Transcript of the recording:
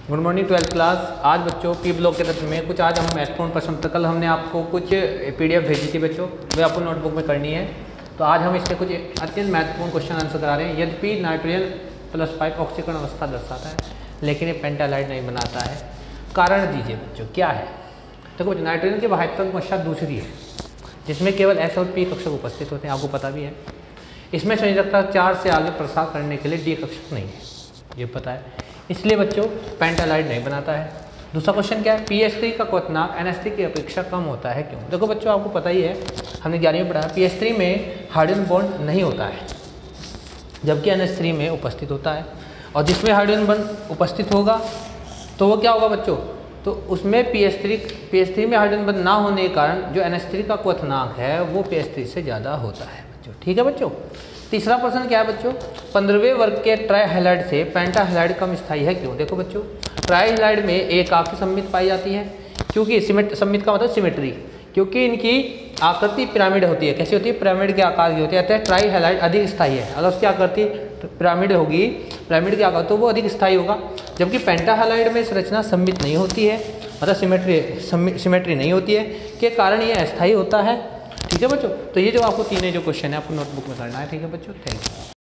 Good morning twelfth class. आज बच्चों P block के तत्व में कुछ आज हम महत्वपूर्ण प्रश्न उत्तर, कल हमने आपको कुछ पीडीएफ भेजी थी बच्चों वे आपको नोटबुक में करनी है। तो आज हम इससे कुछ अत्यंत महत्वपूर्ण क्वेश्चन आंसर करा रहे हैं। यद्यपि नाइट्रोजन प्लस फाइव ऑक्सीकरण अवस्था दर्शाता है, लेकिन ये पेंटालाइड नहीं बनाता है। कारण दीजिए बच्चों, क्या है? देखो बच्चों नाइट्रोजन की वाहित्व मशा दूसरी है, जिसमें केवल एस और पी कक्षक उपस्थित होते हैं, आपको पता भी है। इसमें संयोजकता चार से आगे प्रसार करने के लिए डी कक्षक नहीं है, ये पता है। इसलिए बच्चों पेंटालाइड नहीं बनाता है। दूसरा क्वेश्चन क्या है? पी का क्वथनांक एन की अपेक्षा कम होता है क्यों? देखो बच्चों, आपको पता ही है, हमने ग्यारहवीं पढ़ा। पी में हाइड्रोजन बॉन्ड नहीं होता है, जबकि एन में उपस्थित होता है। और जिसमें हाइड्रोजन बॉन्ड उपस्थित होगा तो वो क्या होगा बच्चों? तो उसमें P S three P S three में हाइड्रोजन बॉन्ड ना होने के कारण जो एन एस थ्री का क्वथनांक है, वो पी एस थ्री से ज़्यादा होता है। बच्चों, ठीक है बच्चों? तीसरा प्रश्न क्या है बच्चों? पंद्रहवें वर्ग के ट्राई हेलाइड से पेंटा हेलाइड कम स्थायी है क्यों? देखो बच्चों, ट्राई हेलाइड में एक आपकी सम्मित पाई जाती है, क्योंकि सिमेट, सम्मित का मतलब सिमेट्री, क्योंकि इनकी आकृति पिरामिड होती है। कैसी होती है? पिरामिड के आकार की होती है, अतः ट्राई हेलाइड अधिक स्थायी है। अगर उसकी आकृति पिरामिड होगी, पिरामिड की आकार तो वो अधिक स्थायी होगा, जबकि पेंटा हेलाइड में संरचना सम्मित नहीं होती है मतलब सिमेट्री सिमेट्री नहीं होती है, के कारण ये अस्थायी होता है। ठीक है बच्चों? तो ये जो आपको तीन जो क्वेश्चन है, आपको नोटबुक में करना है, ठीक है बच्चों? Thank you